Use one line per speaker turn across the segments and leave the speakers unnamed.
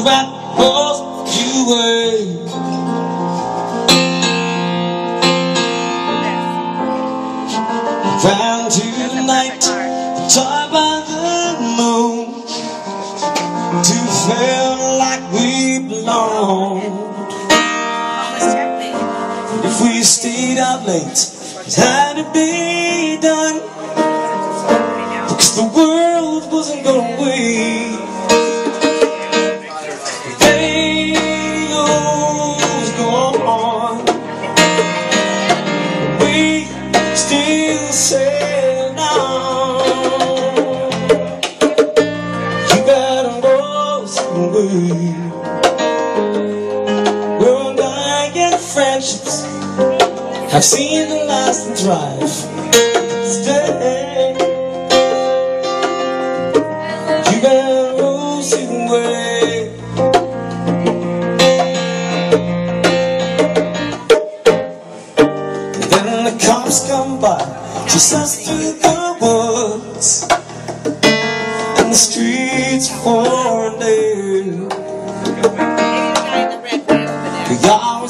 You you way. Found tonight, tied by the moon, to feel like we belong. If we stayed out late, it had to be done. Because the world wasn't gonna wait. Friendships. I've seen the last and thrive. Stay. You better lose your way. And then the cops come by, chase us through the woods and the streets for new. We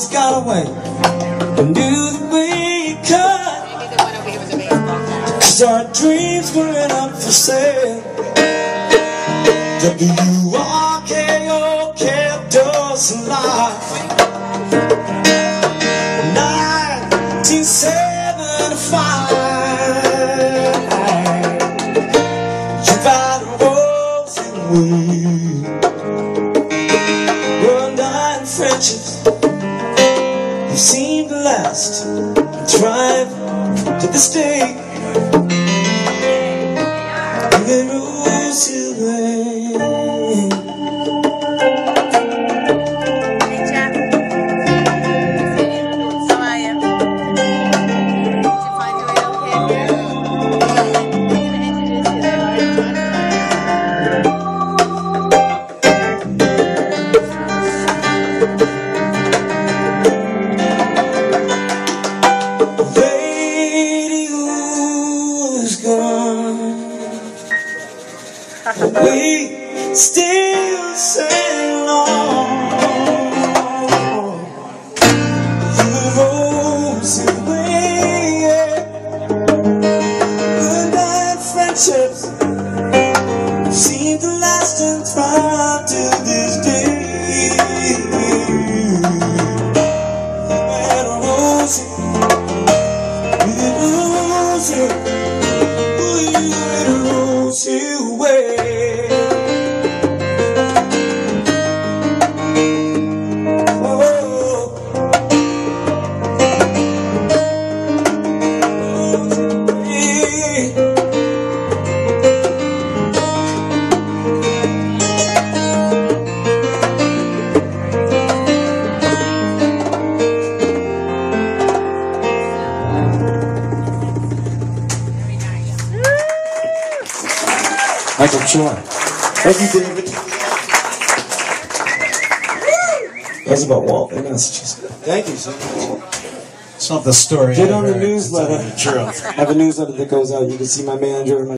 always got away. We knew that we could. Cause our dreams weren't up for sale. W-R-K-O kept us alive. 1975. You got a rose away. One night friendships you seem to last and thrive to this day. And they rose away. radio's gone. We still sing along. You rose away. Good night friendships seem to last and thrive to this day. And a rose
Michael Troy. Thank you, David.
That's about Waltham, Massachusetts.
Thank you so much. It's not the story.
Get
I
on the
heard.
Newsletter.
truth.
I have a newsletter that goes out. You can see my manager and my